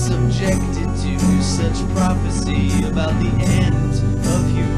subjected to such prophecy about the end of humanity.